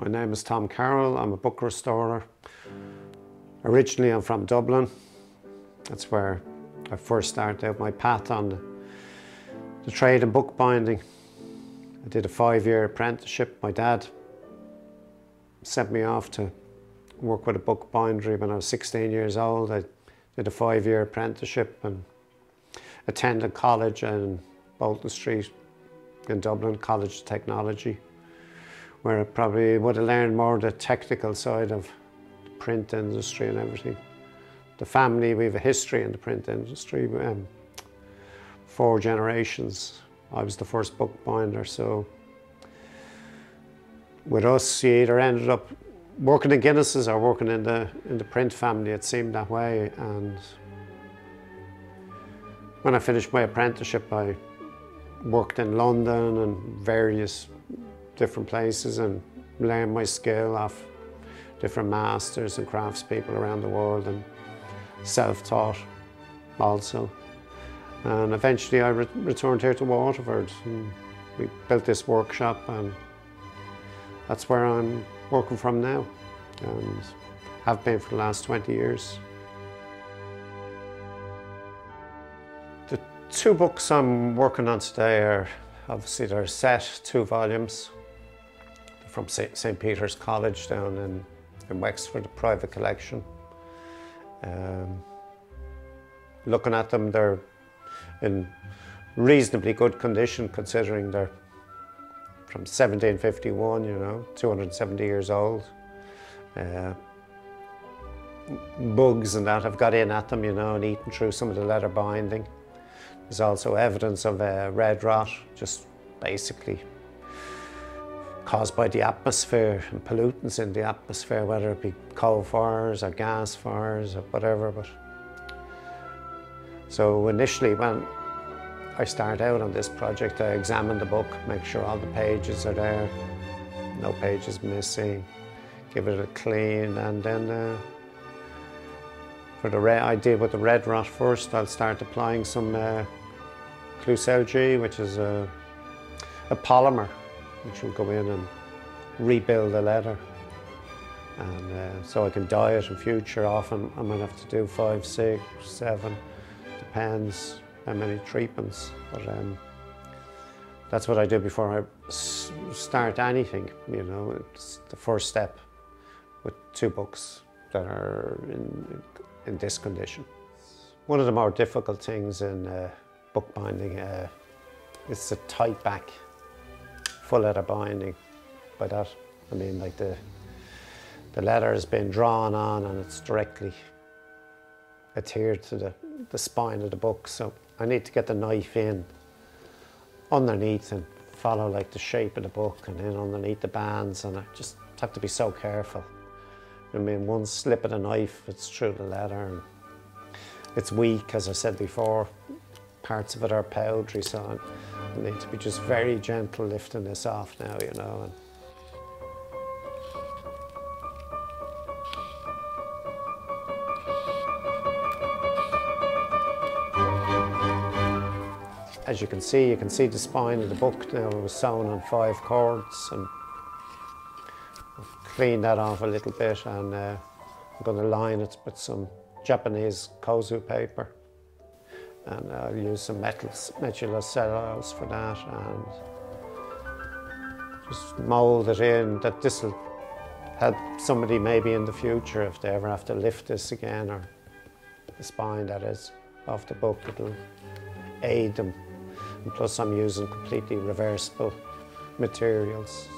My name is Tom Carroll. I'm a book restorer. Originally, I'm from Dublin. That's where I first started out my path on the, the trade of bookbinding. I did a five-year apprenticeship. My dad sent me off to work with a book bindery when I was 16 years old. I did a five-year apprenticeship and attended college in Bolton Street in Dublin, College of Technology, where I probably would have learned more the technical side of the print industry and everything. The family, we have a history in the print industry, um, four generations. I was the first bookbinder, so with us, you either ended up working in Guinness's or working in the in the print family. It seemed that way, and when I finished my apprenticeship, I worked in London and various different places and learned my skill off different masters and craftspeople around the world and self-taught also. And eventually I re returned here to Waterford and we built this workshop and that's where I'm working from now and have been for the last 20 years. The two books I'm working on today are obviously they're set two volumes from St. Peter's College down in, in Wexford, a private collection. Um, looking at them, they're in reasonably good condition considering they're from 1751, you know, 270 years old. Uh, bugs and that have got in at them, you know, and eaten through some of the leather binding. There's also evidence of uh, red rot, just basically caused by the atmosphere and pollutants in the atmosphere, whether it be coal fires or gas fires or whatever. But So initially when I started out on this project, I examined the book, make sure all the pages are there, no pages missing, give it a clean, and then uh, for the red, I deal with the red rot first. I'll start applying some uh, G, which is a, a polymer which will go in and rebuild the leather. And uh, so I can dye it in future. Often I might have to do five, six, seven, depends how many treatments. But um, that's what I do before I start anything. You know, it's the first step with two books that are in, in this condition. One of the more difficult things in uh, bookbinding uh, is the tight back full leather binding. By that, I mean like the, the leather has been drawn on and it's directly adhered to the, the spine of the book. So I need to get the knife in underneath and follow like the shape of the book and then underneath the bands and I just have to be so careful. I mean, one slip of the knife, it's through the leather and it's weak, as I said before. Parts of it are powdery, so need to be just very gentle lifting this off now, you know. And As you can see, you can see the spine of the book now. It was sewn on five cords and I've cleaned that off a little bit and uh, I'm going to line it with some Japanese kozo paper and uh, I'll use some methyl cellulose for that and just mould it in that this will help somebody maybe in the future if they ever have to lift this again or the spine that is off the book it'll aid them and plus I'm using completely reversible materials.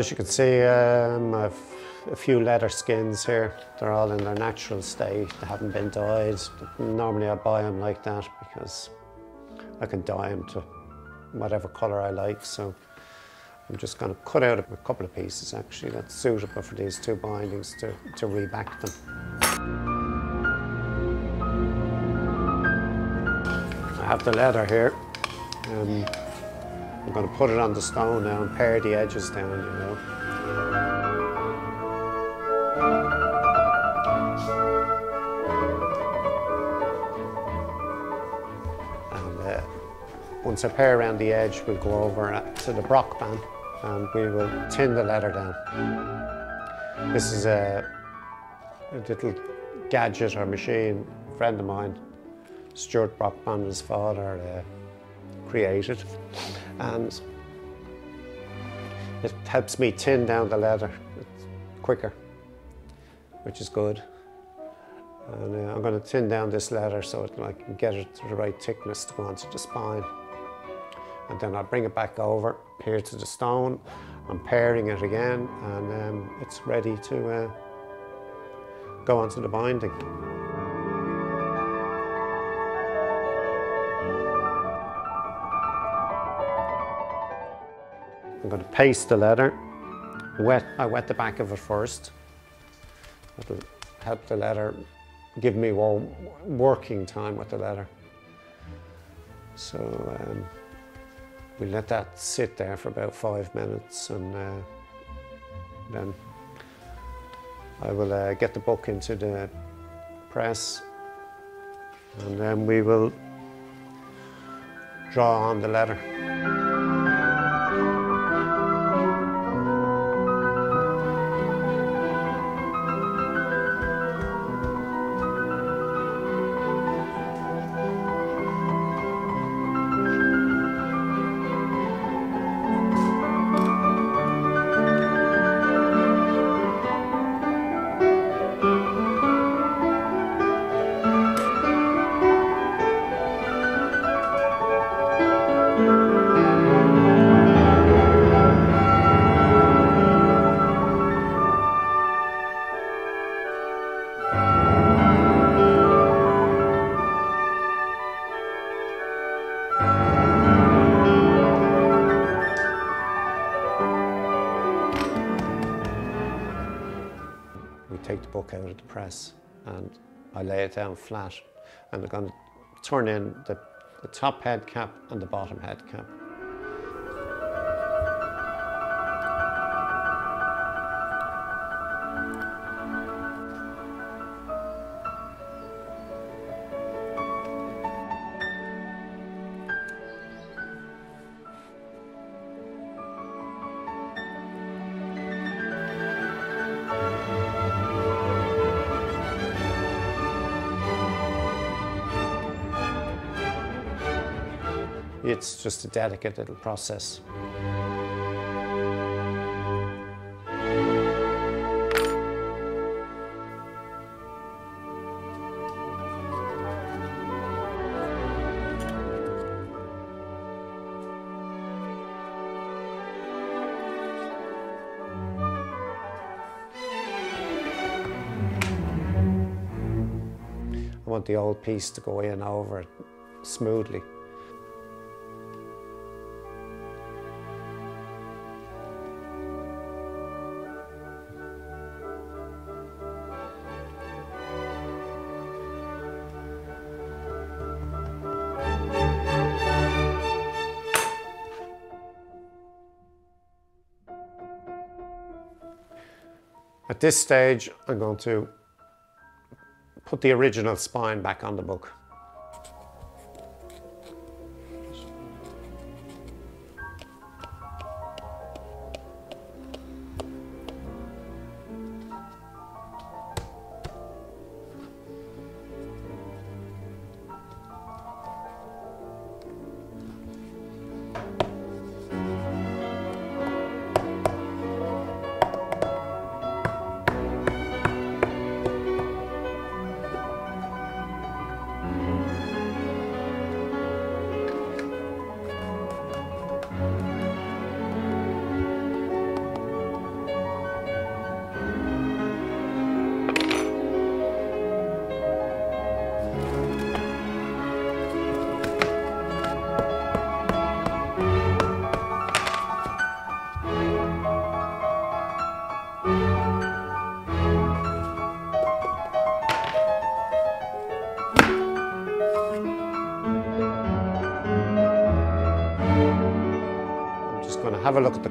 As you can see, um, I've a few leather skins here. They're all in their natural state. They haven't been dyed. Normally I buy them like that because I can dye them to whatever colour I like. So I'm just going to cut out a couple of pieces actually that's suitable for these two bindings to, to reback them. I have the leather here. Um, I'm going to put it on the stone now and pare the edges down, you know. And uh, once I pare around the edge, we'll go over uh, to the Brock pan and we will tin the leather down. This is a, a little gadget or machine a friend of mine, Stuart Brockman, his father, uh, created. And it helps me tin down the leather quicker, which is good. And uh, I'm going to tin down this leather so it, I can get it to the right thickness to go onto the spine. And then I'll bring it back over here to the stone. I'm paring it again and um, it's ready to uh, go onto the binding. Going to paste the leather. Wet, I wet the back of it first. It'll help the leather give me more working time with the leather. So um, we let that sit there for about five minutes and uh, then I will uh, get the book into the press and then we will draw on the leather. Book out of the press and I lay it down flat and I'm going to turn in the, the top head cap and the bottom head cap. It's just a delicate little process. I want the old piece to go in over it smoothly. At this stage, I'm going to put the original spine back on the book.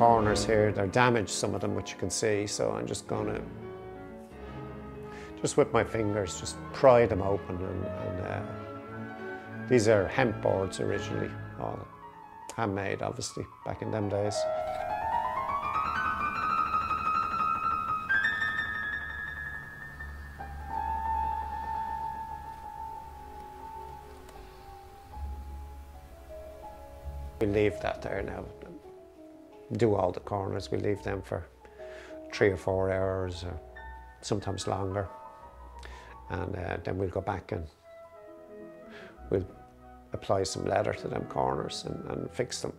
Corners here. They're damaged, some of them, which you can see. So I'm just to, just with my fingers, just pry them open. And, and uh, these are hemp boards originally, all handmade, obviously, back in them days. We leave that there now. Do all the corners, we leave them for three or four hours, or sometimes longer. And uh, then we'll go back and we'll apply some leather to them corners and, and fix them.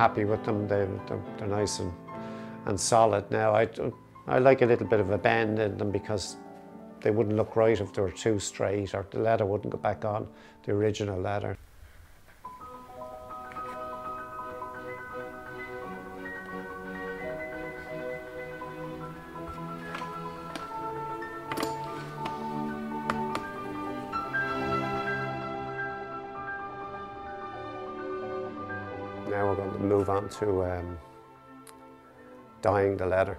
Happy with them. They, they're, they're nice and, and solid now. I, I like a little bit of a bend in them because they wouldn't look right if they were too straight or the leather wouldn't go back on the original leather. To um, dyeing the leather.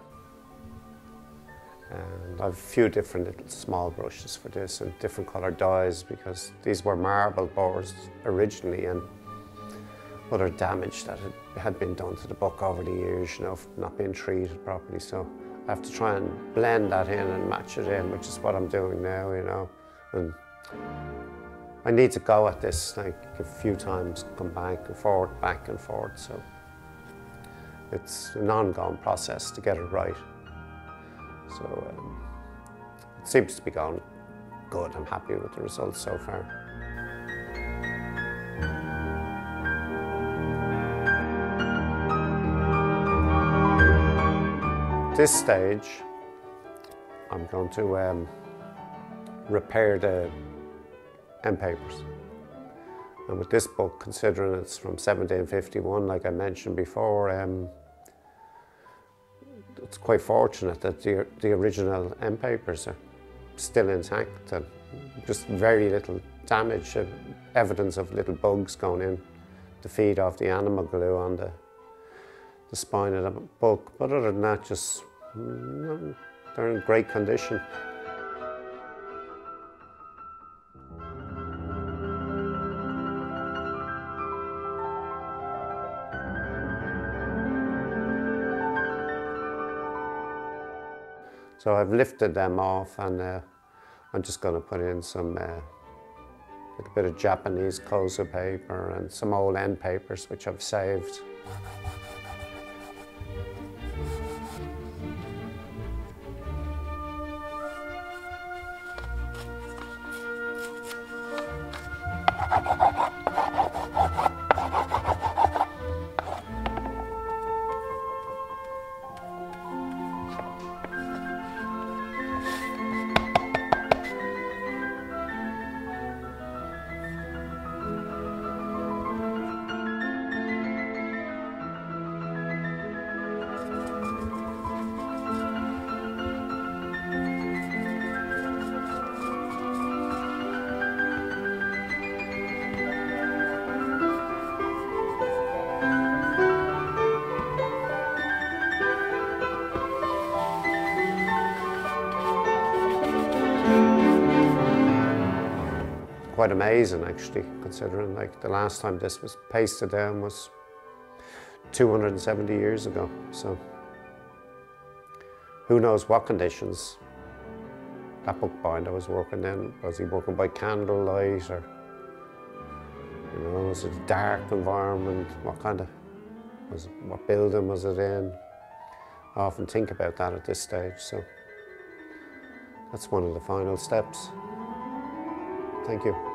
And I've a few different little small brushes for this and different colour dyes because these were marble boards originally and other damage that had, had been done to the book over the years, you know, not being treated properly. So I have to try and blend that in and match it in, which is what I'm doing now, you know. And I need to go at this like a few times, come back and forward, back and forward. So it's an ongoing process to get it right. So um, it seems to be going good. I'm happy with the results so far. This stage, I'm going to um, repair the end papers. And with this book, considering it's from 1751, like I mentioned before, um, it's quite fortunate that the, the original end papers are still intact and just very little damage, uh, evidence of little bugs going in to feed off the animal glue on the, the spine of the book. But other than that, just mm, they're in great condition. So I've lifted them off and uh, I'm just going to put in some uh, like a bit of Japanese kozo paper and some old end papers which I've saved. Quite amazing actually, considering like the last time this was pasted down was 270 years ago. So who knows what conditions that bookbinder was working in. Was he working by candlelight or, you know, was it a dark environment? What kind of, was it, what building was it in? I often think about that at this stage, so that's one of the final steps. Thank you.